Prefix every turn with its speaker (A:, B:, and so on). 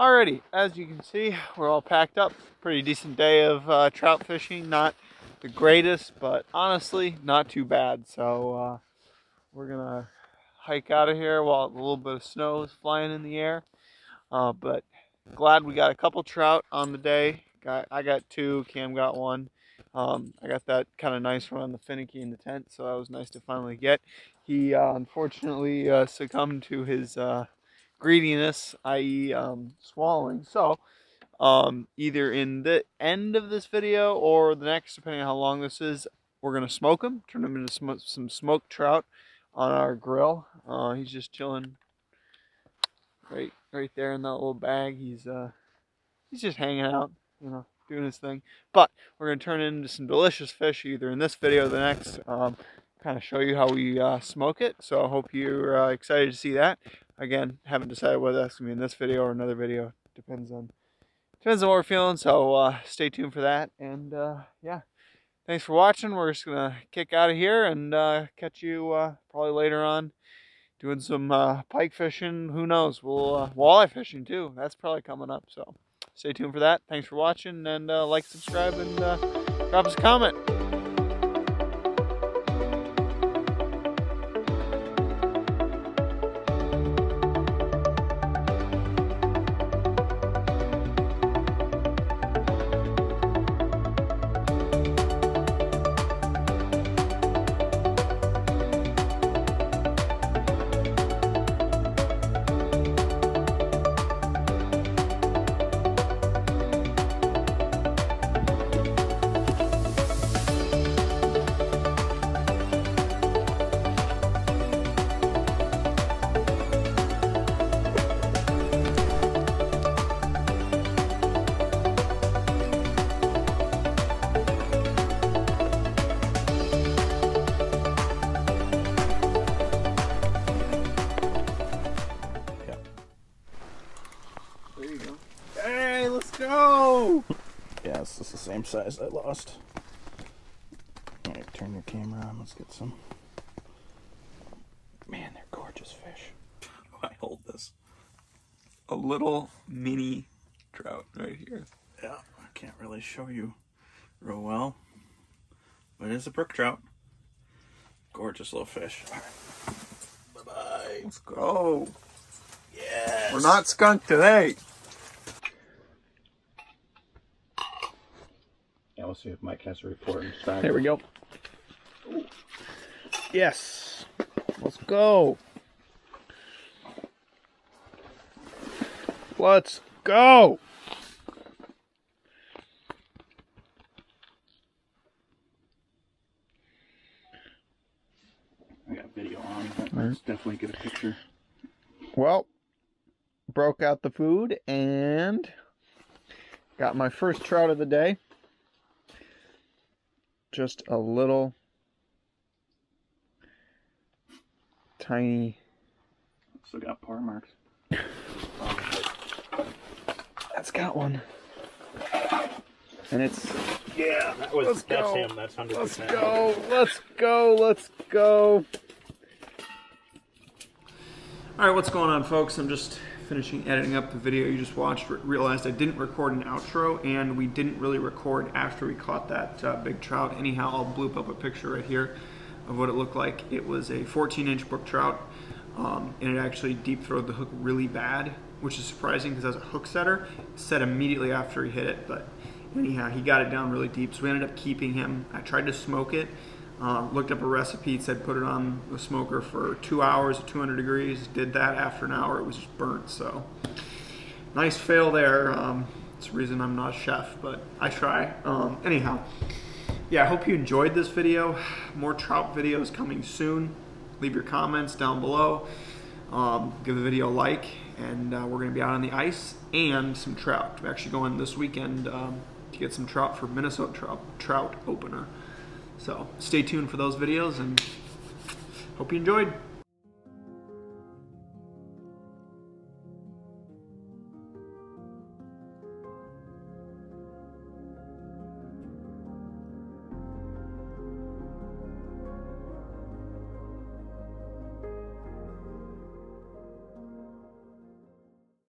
A: Alrighty, as you can see, we're all packed up. Pretty decent day of uh, trout fishing. Not the greatest, but honestly, not too bad. So uh, we're gonna hike out of here while a little bit of snow is flying in the air. Uh, but glad we got a couple trout on the day. Got I got two, Cam got one. Um, I got that kind of nice one on the finicky in the tent, so that was nice to finally get. He uh, unfortunately uh, succumbed to his uh, greediness, i.e. Um, swallowing. So, um, either in the end of this video or the next, depending on how long this is, we're going to smoke him, turn him into sm some smoked trout on our grill. Uh, he's just chilling right right there in that little bag. He's uh, he's just hanging out, you know, doing his thing. But we're going to turn into some delicious fish either in this video or the next. Um, kind of show you how we uh, smoke it. So I hope you're uh, excited to see that. Again, haven't decided whether that's going to be in this video or another video. Depends on depends on what we're feeling. So uh, stay tuned for that. And uh, yeah, thanks for watching. We're just going to kick out of here and uh, catch you uh, probably later on doing some pike fishing. Who knows? We'll walleye fishing too. That's probably coming up. So stay tuned for that. Thanks for watching and like, subscribe, and drop us a comment.
B: Yes, it's the same size I lost. Alright, turn your camera on. Let's get some. Man, they're gorgeous fish.
A: I hold this. A little mini trout right here.
B: Yeah, I can't really show you real well, but it's a brook trout. Gorgeous little fish.
A: Bye bye. Let's go.
B: Yes.
A: We're not skunked today.
B: We'll see if Mike has a report.
A: There we go. Yes. Let's go. Let's go.
B: I got video on, but let's definitely get a picture.
A: Well, broke out the food and got my first trout of the day just a little tiny.
B: Still got parr marks.
A: That's got one. And it's
B: yeah. That was let's that's go. him. That's hundred
A: percent. Let's go. Let's go. Let's go. All right, what's going on, folks? I'm just finishing editing up the video you just watched, realized I didn't record an outro and we didn't really record after we caught that uh, big trout. Anyhow, I'll bloop up a picture right here of what it looked like. It was a 14 inch brook trout um, and it actually deep throwed the hook really bad, which is surprising because as a hook setter, set immediately after he hit it. But anyhow, he got it down really deep, so we ended up keeping him. I tried to smoke it uh, looked up a recipe, said put it on the smoker for two hours at 200 degrees. Did that after an hour, it was just burnt. So nice fail there. Um, it's the reason I'm not a chef, but I try. Um, anyhow, yeah, I hope you enjoyed this video. More trout videos coming soon. Leave your comments down below. Um, give the video a like, and uh, we're going to be out on the ice and some trout. We're actually going this weekend um, to get some trout for Minnesota trout, trout opener. So stay tuned for those videos and hope you enjoyed.